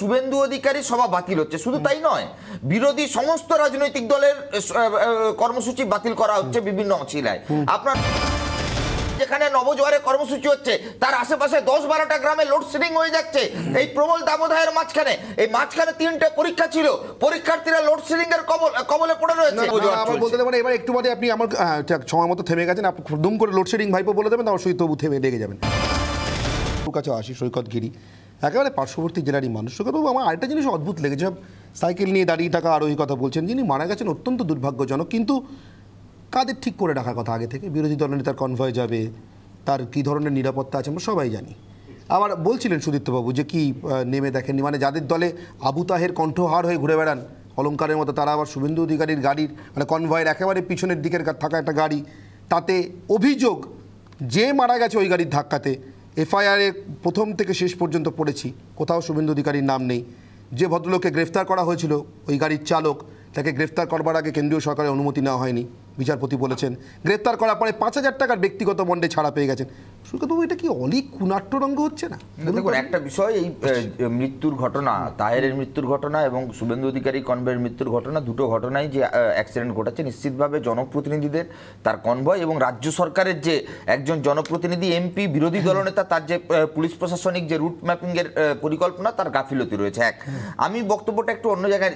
শুভেন্দু অধিকারী সভা বাতিল হচ্ছে। শুধু তাই নয়, বিরোধী সমস্ত রাজনৈতিক দলের কর্মসূচি বাতিল করা হচ্ছে বিভিন্ন অছিলায়। আপনার যেখানে নবজোয়ারে কর্মসূচি হচ্ছে, তার আশেপাশে দশ বারোটা গ্রামে লোডশেডিং হয়ে যাচ্ছে। এই প্রবল দামোদয়ের মাঝখানে, এই মাঝখানে তিনটে পরীক্ষা ছিল। পরীক্ষার্থীরা লোডশেডিং এর কবল, কবলে পড়ে রয়েছে। বলতে দেবেন এবার একটু বাদে আপনি আমার সময় মতো থেমে গেছেন, আপনি দুম করে লোডশেডিং ভাইপো বলে দেবেন অবশ্যই তবু থেমে লেগে যাবেন। কাছে আসি, সৈকত গিরি। একেবারে পার্শ্ববর্তী জেলারই মানুষ। সৈকতবাবু আমার আরেকটা জিনিস অদ্ভুত লেগেছে। সাইকেল নিয়ে দাঁড়িয়ে থাকা আরোহী কথা বলছেন যিনি, মারা গেছেন অত্যন্ত দুর্ভাগ্যজনক। কিন্তু কাদের ঠিক করে রাখার কথা আগে থেকে? বিরোধী দলনেতার কনভয় যাবে, তার কী ধরনের নিরাপত্তা আছে আমরা সবাই জানি। আবার বলছিলেন সুদীপ্তবাবু যে কি নেমে দেখেননি। মানে যাদের দলে আবু তাহের কণ্ঠহার হয়ে ঘুরে বেড়ান অলঙ্কারের মতো তারা আবার শুভেন্দু অধিকারীর গাড়ির মানে কনভয়ের একেবারে পিছনের দিকের থাকা একটা গাড়ি, তাতে অভিযোগ যে মারা গেছে ওই গাড়ির ধাক্কাতে এফআইআরে প্রথম থেকে শেষ পর্যন্ত পড়েছি। কোথাও শুভেন্দু অধিকারীর নাম নেই। যে ভদ্রলোককে গ্রেফতার করা হয়েছিল, ওই গাড়ির চালক, তাকে গ্রেফতার করবার আগে কেন্দ্রীয় সরকারের অনুমতি নেওয়া হয়নি। বিচারপতি বলেছেন, গ্রেফতার করার পরে পাঁচ হাজার টাকার ব্যক্তিগত বন্ডে ছাড়া পেয়ে গেছেন। এটা কি অলিক কুনাট্যরঙ্গ হচ্ছে না? দেখুন একটা বিষয় এই মৃত্যুর ঘটনা তাহেরের মৃত্যুর ঘটনা এবং শুভেন্দু অধিকারী কনভয়ের মৃত্যুর ঘটনা দুটো ঘটনাই যে অ্যাক্সিডেন্ট ঘটেছে নিশ্চিতভাবে জনপ্রতিনিধিদের তার কনভয় এবং রাজ্য সরকারের যে একজন জনপ্রতিনিধি এমপি বিরোধী দলনেতা তার যে পুলিশ প্রশাসনিক যে রুট ম্যাপিং এর পরিকল্পনা তার গাফিলতি রয়েছে। এক আমি বক্তব্যটা একটু অন্য জায়গায়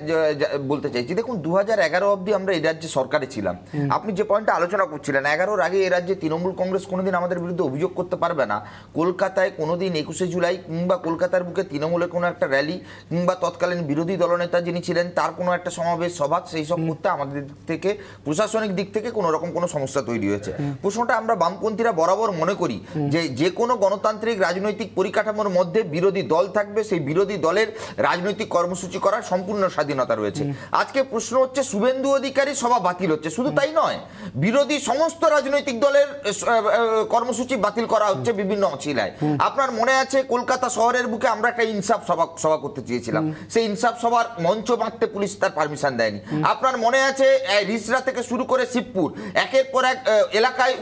বলতে চাইছি। দেখুন দু হাজার এগারো অব্দি আমরা এই রাজ্যে সরকারে ছিলাম। আপনি যে পয়েন্টটা আলোচনা করছিলেন এগারোর আগে এই রাজ্যে তৃণমূল কংগ্রেস কোনোদিন আমাদের বিরুদ্ধে অভিযোগ করতে পারবে না। কলকাতায় কোনোদিন একুশে জুলাই কিংবা কলকাতার বুকে তৃণমূলের কোনো একটা র্যালি কিংবা তৎকালীন বিরোধী দলনেতা যিনি ছিলেন তার কোনো একটা সমাবেশ সভা সেই সব করতে আমাদের দিক থেকে প্রশাসনিক দিক থেকে কোনো রকম কোনো সমস্যা তৈরি হয়েছে। প্রশ্নটা আমরা বামপন্থীরা বরাবর মনে করি যে যে কোনো গণতান্ত্রিক রাজনৈতিক পরিকাঠামোর মধ্যে বিরোধী দল থাকবে সেই বিরোধী দলের রাজনৈতিক কর্মসূচি করার সম্পূর্ণ স্বাধীনতা রয়েছে। আজকে প্রশ্ন হচ্ছে শুভেন্দু অধিকারী সভা বাতিল হচ্ছে। শুধু তাই নয় বিরোধী সমস্ত রাজনৈতিক দলের কর্মসূচি বাতিল করা হচ্ছে বিভিন্ন অছিলায় আপনার মনে আছে কলকাতা শহরের বুকে আমরা একটা ইনসাফ সভা সভা করতে চেয়েছিলাম। সেই ইনসাফ সভার মঞ্চ বাঁধতে পুলিশ তার পারমিশন দেয়নি। আপনার মনে আছে রিসরা থেকে শুরু করে শিবপুর একের পর এক এলাকায়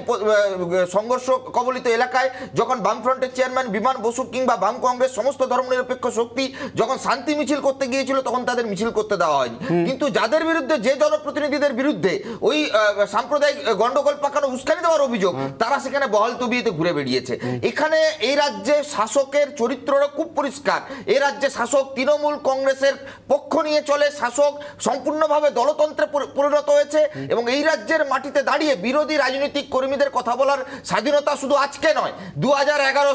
সংঘর্ষ কবলিত এলাকায় যখন বামফ্রন্টের চেয়ারম্যান বিমান বসু কিংবা বাম কংগ্রেস সমস্ত ধর্মনিরপেক্ষ শক্তি যখন শান্তি মিছিল করতে গিয়েছিল তখন তাদের মিছিল করতে দেওয়া হয়নি। কিন্তু যাদের বিরুদ্ধে যে জনপ্রতিনিধিদের বিরুদ্ধে ওই সাম্প্রদায়িক গন্ডগোল পাকানো উস্কানি দেওয়ার অভিযোগ তারা সেখানে বহাল তবিয়েতে ঘুরে বেরিয়েছে। এখানে এই রাজ্যে শাসকের চরিত্রটা খুব পরিষ্কার। এই রাজ্যে শাসক তৃণমূল কংগ্রেসের পক্ষ নিয়ে চলে, শাসক সম্পূর্ণভাবে দলতন্ত্রে পরিণত হয়েছে এবং এই রাজ্যের মাটিতে দাঁড়িয়ে বিরোধী রাজনৈতিক কর্মীদের কথা বলার স্বাধীনতা শুধু আজকে নয় দু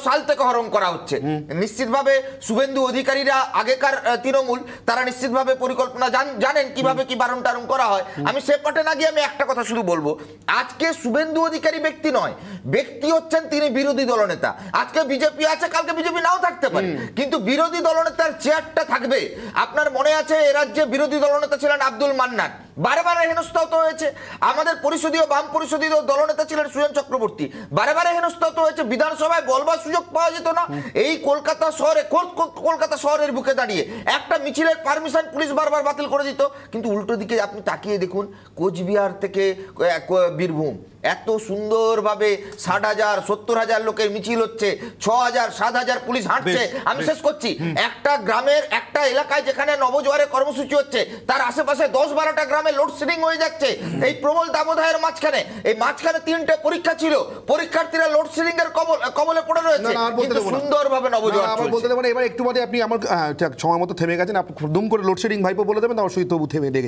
সাল থেকে হরণ করা হচ্ছে। নিশ্চিতভাবে শুভেন্দু অধিকারীরা আগেকার তৃণমূল, তারা নিশ্চিতভাবে পরিকল্পনা জান- জানেন কীভাবে কি বারণ টারণ করা হয়। আমি সে পাটে না গিয়ে আমি একটা কথা শুধু বলব। আজকে শুভেন্দু অধিকারী ব্যক্তি নয়, ব্যক্তি হচ্ছেন তিনি বিরোধী দলনেতা। আজকে বিজেপি আছে কালকে বিজেপি নাও থাকতে পারে। কিন্তু বিরোধী দলনেতার চেয়ারটা থাকবে। আপনার মনে আছে এ রাজ্যে বিরোধী দলনেতা ছিলেন আব্দুল মান্নান? বারে বারে হেনস্থাহত হয়েছে। আমাদের পরিষদীয় বাম পরিষদীয় দলনেতা ছিলেন সুজন চক্রবর্তী। বারে বারে হেনস্থাহত হয়েছে বিধানসভায় বলবার সুযোগ পাওয়া যেত না। এই কলকাতা শহরে কোল- কোল- কলকাতা শহরের বুকে দাঁড়িয়ে একটা মিছিলের পারমিশন পুলিশ বারবার বাতিল করে দিত। কিন্তু উল্টো দিকে আপনি তাকিয়ে দেখুন কোচবিহার থেকে বীরভূম। এত সুন্দরভাবে ষাট হাজার সত্তর হাজার লোকের মিছিল হচ্ছে ছ হাজার সাত হাজার পুলিশ হাঁটছে। আমি শেষ করছি। একটা গ্রামের একটা এলাকায় যেখানে নবজোয়ারে কর্মসূচি হচ্ছে তার আশেপাশে দশ বারোটা গ্রামে লোডশেডিং হয়ে যাচ্ছে। এই প্রবল দামোদয়ের মাঝখানে এই মাঝখানে তিনটে পরীক্ষা ছিল। পরীক্ষার্থীরা লোডশেডিং এর কবল কবলে পড়ে রয়েছে। কিন্তু দেবো সুন্দরভাবে নবজোয়ার আবার বলতে দেবেন এবার একটু বাদে আপনি আমার সময় মতো থেমে গেছেন আপনি দুম করে লোডশেডিং ভাইপো বলে দেবেন অবশ্যই তবু থেমে লেগে যাবে